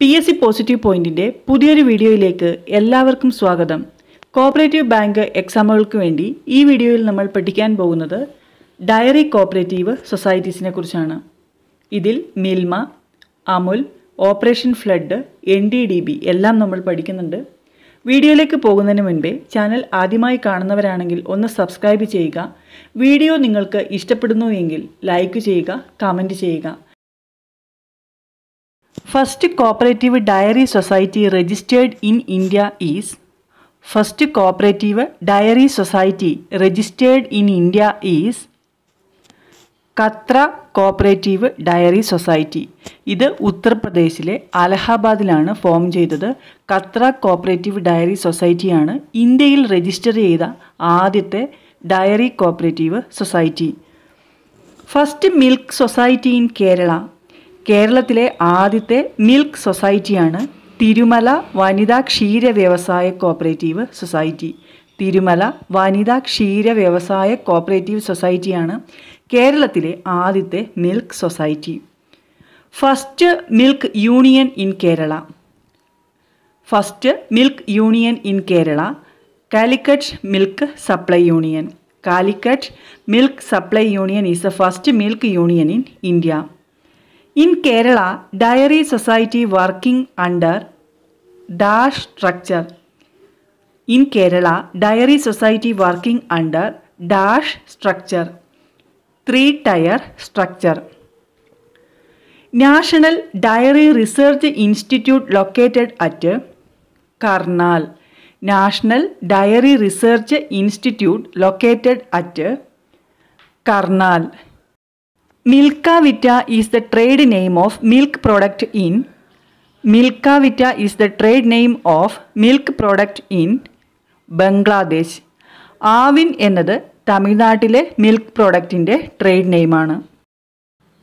P S C positive പോയിന്റിന്റെ പുതിയൊരു വീഡിയോയിലേക്ക് എല്ലാവർക്കും സ്വാഗതം. കോപ്പറേറ്റീവ് ബാങ്ക് എക്സാമുകൾക്ക് വേണ്ടി ഈ വീഡിയോയിൽ നമ്മൾ പഠിക്കാൻ പോകുന്നത് ഡയറി കോപ്പറേറ്റീവ് സൊസൈറ്റീസിനെ കുറിച്ചാണ്. ഇതിൽ Milma Amul operation flood N D D B എല്ലാം നമ്മൾ പഠിക്കുന്നുണ്ട്. വീഡിയോയിലേക്ക് പോകുന്നതിന് മുൻപേ ചാനൽ ആദ്യമായി കാണുന്നവരാണെങ്കിൽ ഒന്ന് സബ്സ്ക്രൈബ് ചെയ്യുക. വീഡിയോ നിങ്ങൾക്ക് ഇഷ്ടപ്പെടുന്നു എങ്കിൽ ലൈക്ക് ചെയ്യുക കമന്റ് ചെയ്യുക. First cooperative dairy society registered in India is first cooperative dairy society registered in India is Katra cooperative dairy society ഇത് ഉത്തർപ്രദേശിലെ അലഹബാദിലാണ് ഫോം ചെയ്തത്. കത്ര കോപ്പറേറ്റീവ് ഡയറി സൊസൈറ്റിയാണ് ഇന്ത്യയിൽ രജിസ്റ്റർ ചെയ്ത ആദ്യത്തെ dairy cooperative society first milk society in Kerala കേരളത്തിലെ ആദ്യത്തെ മിൽക്ക് സൊസൈറ്റിയാണ് തിരുമല വനിതാ ക്ഷീര വ്യവസായ കോപ്പറേറ്റീവ് സൊസൈറ്റി. തിരുമല വനിതാ ക്ഷീര വ്യവസായ കോപ്പറേറ്റീവ് സൊസൈറ്റിയാണ് കേരളത്തിലെ ആദ്യത്തെ milk society. First milk union in Kerala. First milk union in Kerala Calicut milk supply union. Calicut milk supply union is the first milk union in India. In Kerala dairy society working under dash structure. In Kerala dairy society working under dash structure. Three tier structure. National Dairy Research Institute located at Karnal. National Dairy Research Institute located at Karnal. Is the trade name of milk product in Milk Vita is the trade name of milk product in Bangladesh Aavin എന്നത് തമിഴ്നാട്ടിലെ milk പ്രോഡക്റ്റിന്റെ trade നെയിമാണ്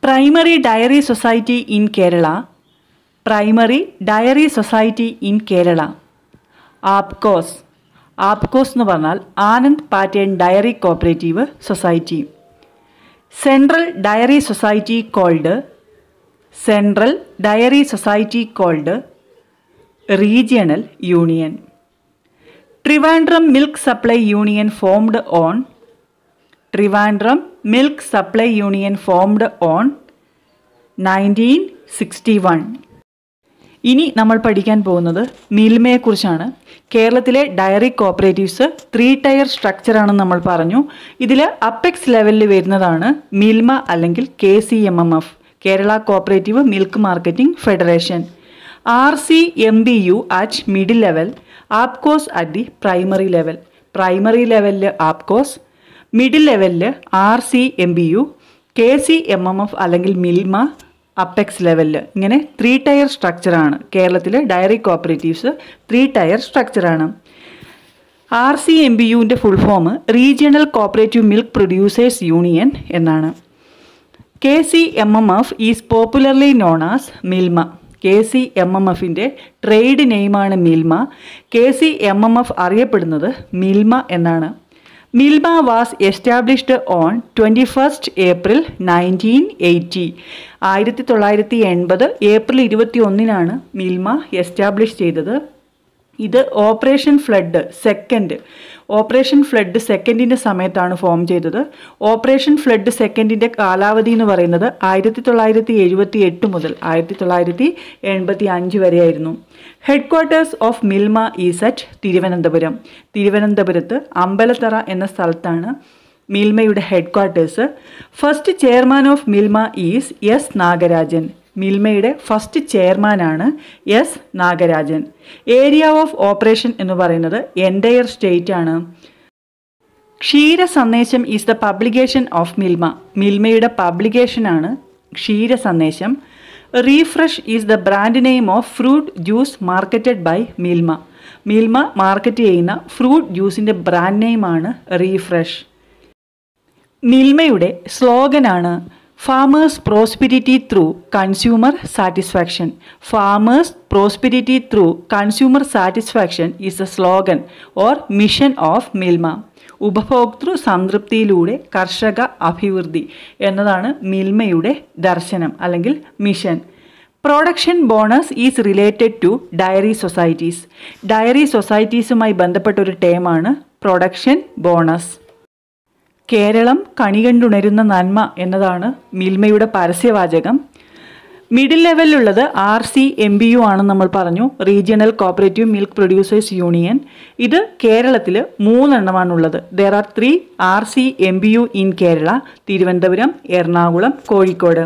primary dairy society in Kerala primary dairy society in Kerala APCOS APCOS എന്ന് പറഞ്ഞാൽ Anand pattern dairy cooperative society. Central Diary Society called Central Diary Society called Regional Union. Trivandrum Milk Supply Union formed on Trivandrum Milk Supply Union formed on 1961. ഇനി നമ്മൾ പഠിക്കാൻ പോകുന്നത് മിൽമയെക്കുറിച്ചാണ്. കേരളത്തിലെ dairy cooperatives three tier സ്ട്രക്ചറാണെന്ന് നമ്മൾ പറഞ്ഞു. ഇതിൽ അപ്പെക്സ് ലെവലിൽ വരുന്നതാണ് മിൽമ അല്ലെങ്കിൽ K C M M F Kerala cooperative milk marketing federation. R C M B U at middle level APCOS at the primary level. Primary ലെവലിൽ ആപ്കോസ് മിഡിൽ ലെവലിൽ R C M B U K C M M F അല്ലെങ്കിൽ Milma apex ലെവലിൽ ഇങ്ങനെ three tier സ്ട്രക്ചറാണ് കേരളത്തിലെ dairy cooperatives three tier സ്ട്രക്ചറാണ് R C M B യുവിന്റെ full form regional cooperative milk producers union എന്നാണ്. K C M M F is popularly known as Milma. K C M M എഫിന്റെ trade നെയിമാണ് Milma. K C M M F അറിയപ്പെടുന്നത് മിൽമ എന്നാണ്. Established on twenty first April nineteen eighty. ആയിരത്തി തൊള്ളായിരത്തി എൺപത് April ഇരുപത്തി ഒന്നിനാണ് Milma establish ചെയ്തത്. ഇത് operation flood second. Operation flood സെക്കൻഡിന്റെ സമയത്താണ് ഫോം ചെയ്തത്. ഓപ്പറേഷൻ ഫ്ലഡ് സെക്കൻഡിന്റെ കാലാവധി എന്ന് പറയുന്നത് ആയിരത്തി തൊള്ളായിരത്തി എഴുപത്തി എട്ട് മുതൽ ആയിരത്തി തൊള്ളായിരത്തി എൺപത്തി അഞ്ച് വരെയായിരുന്നു. Headquarters of Milma is at Thiruvananthapuram. തിരുവനന്തപുരത്ത് അമ്പലത്തറ എന്ന സ്ഥലത്താണ് മിൽമയുടെ headquarters first chairman of Milma is S Nagarajan. മിൽമയുടെ ഫസ്റ്റ് ചെയർമാനാണ് S Nagarajan. Area of operation എന്ന് പറയുന്നത് എന്റയർ സ്റ്റേറ്റ് ആണ്. Ksheera Sandesham is the publication of Milma. മിൽമയുടെ പബ്ലിക്കേഷനാണ് Ksheera Sandesham. Refresh is the brand name of fruit juice marketed by Milma. Milma market ചെയ്യുന്ന fruit ജ്യൂസിന്റെ brand നെയിമാണ് refresh. മിൽമയുടെ സ്ലോഗനാണ് farmers prosperity through consumer satisfaction farmers prosperity through consumer satisfaction is a slogan or mission of Milma ഉപഭോക്തൃ സംതൃപ്തിയിലൂടെ കർഷക അഭിവൃദ്ധി എന്നതാണ് മിൽമയുടെ ദർശനം അല്ലെങ്കിൽ mission production bonus is related to dairy societies dairy സൊസൈറ്റീസുമായി ബന്ധപ്പെട്ട ഒരു ടേമാണ് പ്രൊഡക്ഷൻ ബോണസ് കേരളം കണികണ്ടുണരുന്ന നന്മ എന്നതാണ് മിൽമയുടെ പരസ്യവാചകം. Middle ലെവലിലുള്ളത് R C M B U ആണെന്ന് നമ്മൾ പറഞ്ഞു regional cooperative milk producers union. ഇത് കേരളത്തിൽ മൂന്നെണ്ണമാണുള്ളത്. There are three R C M B U in Kerala Thiruvananthapuram Ernakulam Kozhikode.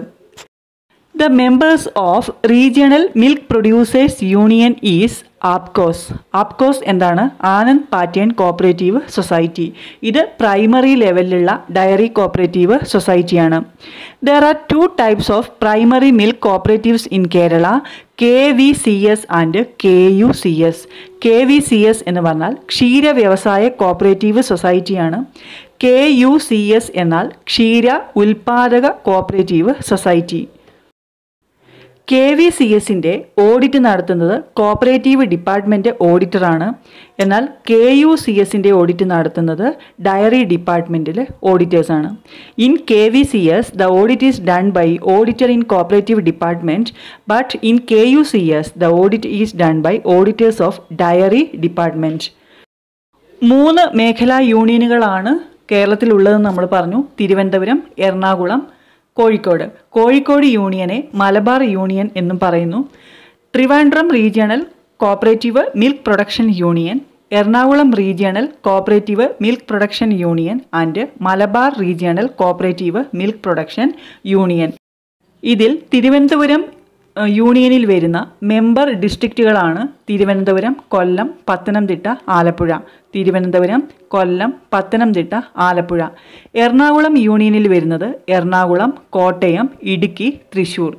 The members of regional milk producers union is APCOS. APCOS എന്താണ്? Anand pattern cooperative society. ഇത് primary ലെവലിലുള്ള dairy cooperative സൊസൈറ്റിയാണ്. There are two types of primary milk cooperatives in Kerala K V C S and K U C S K V C S എന്ന് പറഞ്ഞാൽ ക്ഷീര വ്യവസായ cooperative സൊസൈറ്റിയാണ്. K U C S എന്നാൽ ക്ഷീര ഉൽപാദക cooperative society. K V C എസിന്റെ audit നടത്തുന്നത് കോപ്പറേറ്റീവ് ഡിപ്പാർട്ട്മെന്റ് ഓഡിറ്ററാണ്. എന്നാൽ കെ യു സി എസിന്റെ ഓഡിറ്റ് നടത്തുന്നത് ഡയറി ഡിപ്പാർട്ട്മെന്റിലെ ഓഡിറ്റേഴ്സാണ്. In K V C S the audit is done by auditor in cooperative department but in K U C S the audit is done by auditors of dairy department മൂന്ന് മേഖലാ യൂണിയനുകളാണ് കേരളത്തിലുള്ളതെന്ന് നമ്മൾ പറഞ്ഞു. തിരുവനന്തപുരം എറണാകുളം കോഴിക്കോട്. കോഴിക്കോട് യൂണിയനെ Malabar union എന്നും പറയുന്നു. Trivandrum regional cooperative milk production union Ernakulam regional cooperative milk production union and Malabar regional cooperative milk production union. ഇതിൽ തിരുവനന്തപുരം യൂണിയനിൽ വരുന്ന മെമ്പർ ഡിസ്ട്രിക്റ്റുകളാണ് തിരുവനന്തപുരം കൊല്ലം പത്തനംതിട്ട ആലപ്പുഴ. തിരുവനന്തപുരം കൊല്ലം പത്തനംതിട്ട ആലപ്പുഴ. എറണാകുളം യൂണിയനിൽ വരുന്നത് എറണാകുളം കോട്ടയം ഇടുക്കി തൃശ്ശൂർ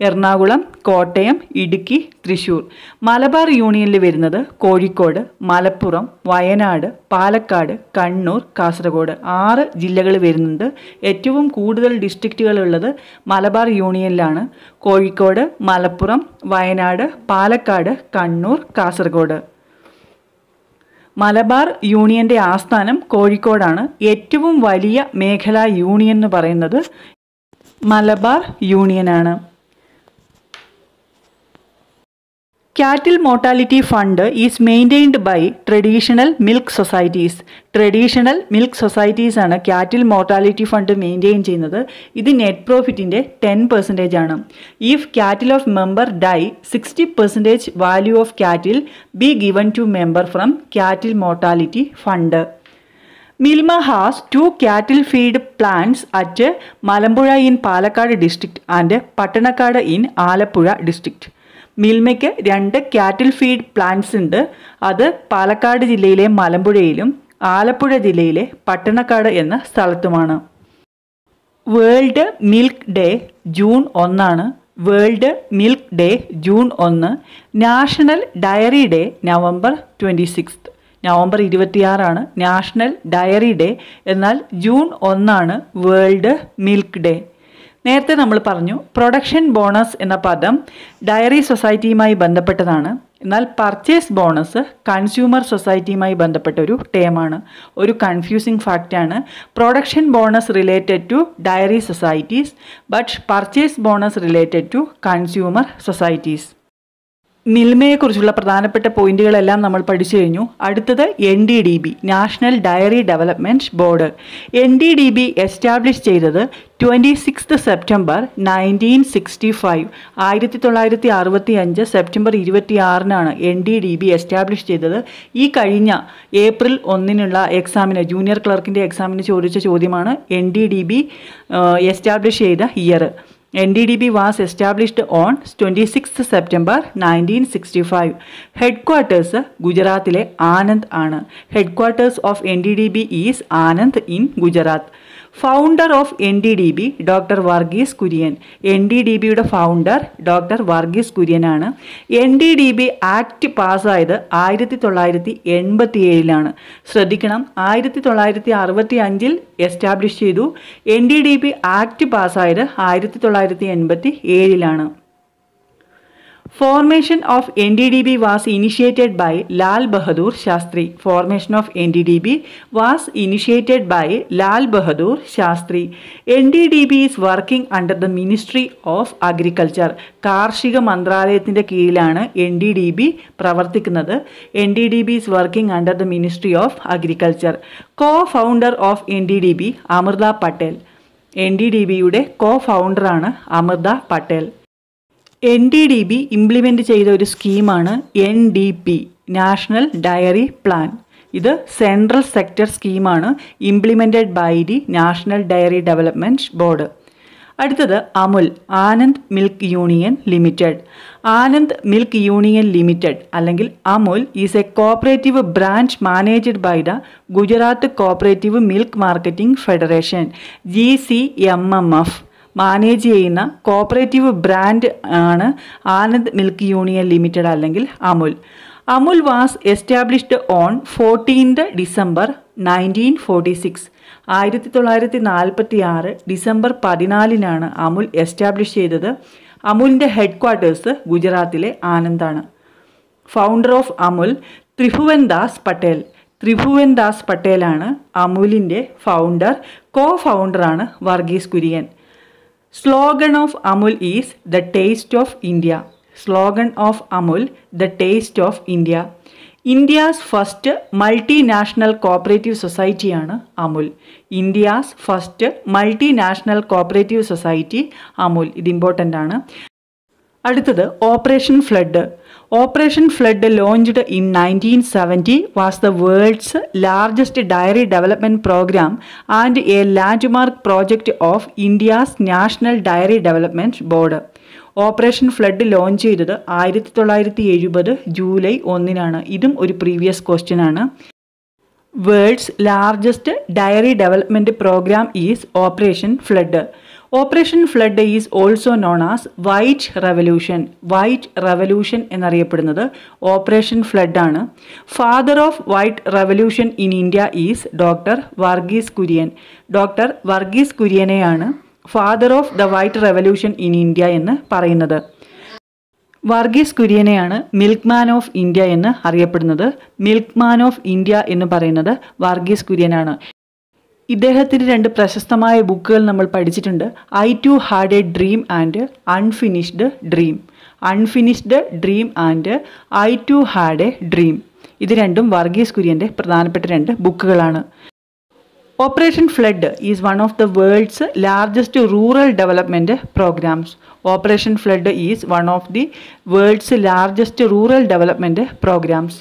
എറണാകുളം കോട്ടയം ഇടുക്കി തൃശൂർ മലബാർ യൂണിയനിൽ വരുന്നത് കോഴിക്കോട് മലപ്പുറം വയനാട് പാലക്കാട് കണ്ണൂർ കാസർഗോഡ്. ആറ് ജില്ലകൾ വരുന്നുണ്ട്. ഏറ്റവും കൂടുതൽ ഡിസ്ട്രിക്റ്റുകളുള്ളത് മലബാർ യൂണിയനിലാണ്. കോഴിക്കോട് മലപ്പുറം വയനാട് പാലക്കാട് കണ്ണൂർ കാസർഗോഡ്. മലബാർ യൂണിയന്റെ ആസ്ഥാനം കോഴിക്കോടാണ്. ഏറ്റവും വലിയ മേഖലാ യൂണിയൻ എന്ന് പറയുന്നത് Malabar യൂണിയനാണ്. Cattle mortality fund is maintained by traditional milk societies traditional milk societies ആണ് കാറ്റിൽ മോർട്ടാലിറ്റി ഫണ്ട് മെയിന്റെയിൻ ചെയ്യുന്നത്. ഇത് നെറ്റ് പ്രോഫിറ്റിന്റെ ടെൻ പെർസെന്റേജ് ആണ്. If cattle of member die sixty percentage value of cattle be given to member from cattle mortality fund Milma has two cattle feed plants at Malampuzha in Palakkad district and Pattanakkad in Alappuzha district മിൽമയ്ക്ക് രണ്ട് cattle feed plants ഉണ്ട്. അത് പാലക്കാട് ജില്ലയിലെ മലമ്പുഴയിലും ആലപ്പുഴ ജില്ലയിലെ പട്ടണക്കാട് എന്ന സ്ഥലത്തുമാണ്. World milk day June ഒന്നാണ്. World milk day June ഒന്ന് national dairy day November twenty sixth. November ഇരുപത്തിയാറാണ് national dairy day. എന്നാൽ ജൂൺ ഒന്നാണ് വേൾഡ് മിൽക്ക് ഡേ. നേരത്തെ നമ്മൾ പറഞ്ഞു പ്രൊഡക്ഷൻ ബോണസ് എന്ന പദം ഡയറി സൊസൈറ്റിയുമായി ബന്ധപ്പെട്ടതാണ്. എന്നാൽ പർച്ചേസ് ബോണസ് കൺസ്യൂമർ സൊസൈറ്റിയുമായി ബന്ധപ്പെട്ട ഒരു ടേമാണ് ഒരു confusing ഫാക്റ്റാണ് production bonus related to dairy societies but purchase bonus related to consumer societies മിൽമയെക്കുറിച്ചുള്ള പ്രധാനപ്പെട്ട പോയിന്റുകളെല്ലാം നമ്മൾ പഠിച്ചു കഴിഞ്ഞു. അടുത്തത് N D D B national dairy development board N D D B establish ചെയ്തത് twenty sixth September nineteen sixty five ആയിരത്തി തൊള്ളായിരത്തി അറുപത്തി അഞ്ച് സെപ്റ്റംബർ ഇരുപത്തി ആറിനാണ് N D D B establish ചെയ്തത്. ഈ കഴിഞ്ഞ ഏപ്രിൽ ഒന്നിനുള്ള എക്സാമിന് ജൂനിയർ ക്ലർക്കിന്റെ എക്സാമിന് ചോദിച്ച ചോദ്യമാണ് N D D B establish ചെയ്ത year N D D B was established on twenty six September nineteen sixty five headquarters ഗുജറാത്തിലെ ആനന്ദ് ആണ്. Headquarters of N D D B is Anand in Gujarat founder of N D D B doctor Varghese Kurien N D D ബിയുടെ founder doctor Varghese കുര്യനാണ് N D D B act പാസ്സായത് ആയിരത്തി തൊള്ളായിരത്തി എൺപത്തി ഏഴിലാണ് ശ്രദ്ധിക്കണം ആയിരത്തി തൊള്ളായിരത്തി അറുപത്തി അഞ്ചിൽ എസ്റ്റാബ്ലിഷ് ചെയ്തു. N D D B act പാസ്സായത് ആയിരത്തി തൊള്ളായിരത്തി എൺപത്തി ഏഴിലാണ് Formation of NDDB was initiated by Lal Bahadur Shastri. Formation of NDDB was initiated by Lal Bahadur Shastri. NDDB is working under the Ministry of Agriculture. കാർഷിക മന്ത്രാലയത്തിന്റെ കീഴിലാണ് N D D B പ്രവർത്തിക്കുന്നത് N D D B is working under the ministry of agriculture cofounder of N D D B Amrita Patel N D D ബിയുടെ കോ ഫൗണ്ടറാണ് Amrita Patel N D D B implement ചെയ്ത ഒരു സ്കീമാണ് N D P national dairy plan ഇത് central sector സ്കീമാണ് implemented by the national dairy development board അടുത്തത് Amul Anand milk union limited. Anand milk union limited അല്ലെങ്കിൽ Amul is a cooperative branch managed by the Gujarat cooperative milk marketing federation G C M M F manage ചെയ്യുന്ന cooperative brand ആണ് Anand milk union limited അല്ലെങ്കിൽ Amul. Amul was established on fourteenth December nineteen forty six ആയിരത്തി തൊള്ളായിരത്തി നാൽപ്പത്തി ആറ് December പതിനാലിനാണ് Amul establish ചെയ്തത്. അമുലിന്റെ head quarters ഗുജറാത്തിലെ ആനന്ദാണ്. Founder of Amul Tribhuvan Das Patel. Tribhuvan Das പട്ടേലാണ് അമുലിന്റെ founder co ഫൗണ്ടറാണ് Varghese Kurien. Slogan of Amul is the taste of India slogan of Amul the taste of India India's first multinational cooperative സൊസൈറ്റിയാണ് Amul India's first multinational cooperative society Amul ഇത് important ആണ്. അടുത്തത് operation flood operation flood launched in nineteen seventy was the world's largest dairy development program and a landmark project of India's national dairy development board operation flood launch ചെയ്തത് ആയിരത്തി തൊള്ളായിരത്തി എഴുപത് July ഒന്നിനാണ്. ഇതും ഒരു പ്രീവിയസ് ക്വസ്റ്റ്യൻ ആണ്. World's largest dairy development program is operation flood operation flood is also known as white revolution. White revolution എന്നറിയപ്പെടുന്നത് operation flood ആണ് father of white revolution in India is doctor Varghese Kurien. Doctor Varghese കുര്യനെയാണ് father of the white revolution in India എന്ന് പറയുന്നത്. വർഗീസ് കുര്യനെയാണ് milkman of India എന്ന് അറിയപ്പെടുന്നത്. Milkman of India എന്ന് പറയുന്നത് വർഗീസ് കുര്യനാണ്. ഇദ്ദേഹത്തിന്റെ രണ്ട് പ്രശസ്തമായ ബുക്കുകൾ നമ്മൾ പഠിച്ചിട്ടുണ്ട്. I too had a dream and unfinished dream. Unfinished dream and I too had a dream. ഇത് രണ്ടും വർഗീസ് കുര്യന്റെ പ്രധാനപ്പെട്ട രണ്ട് ബുക്കുകളാണ്. Operation flood is one of the world's largest rural development programs. Operation flood is one of the world's largest rural development programs.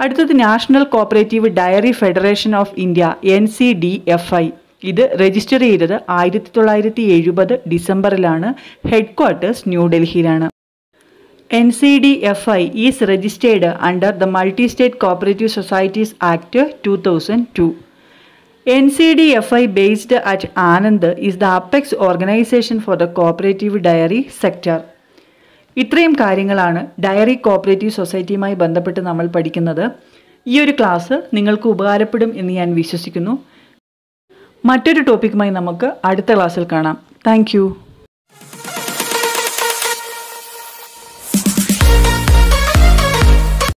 അടുത്തത് national cooperative dairy federation of India N C D F I. ഇത് register ചെയ്തത് ആയിരത്തി തൊള്ളായിരത്തി എഴുപത് ഡിസംബറിലാണ്. Head quarters ന്യൂഡൽഹിയിലാണ്. N C D F I is registered under the multi state cooperative societies act two thousand two N C D F I based at Anand is the apex organisation for the cooperative dairy sector ഇത്രയും കാര്യങ്ങളാണ് dairy cooperative സൊസൈറ്റിയുമായി ബന്ധപ്പെട്ട് നമ്മൾ പഠിക്കുന്നത്. ഈ ഒരു class നിങ്ങൾക്ക് ഉപകാരപ്പെടും എന്ന് ഞാൻ വിശ്വസിക്കുന്നു. മറ്റൊരു ടോപ്പിക്കുമായി നമുക്ക് അടുത്ത ക്ലാസ്സിൽ കാണാം. താങ്ക്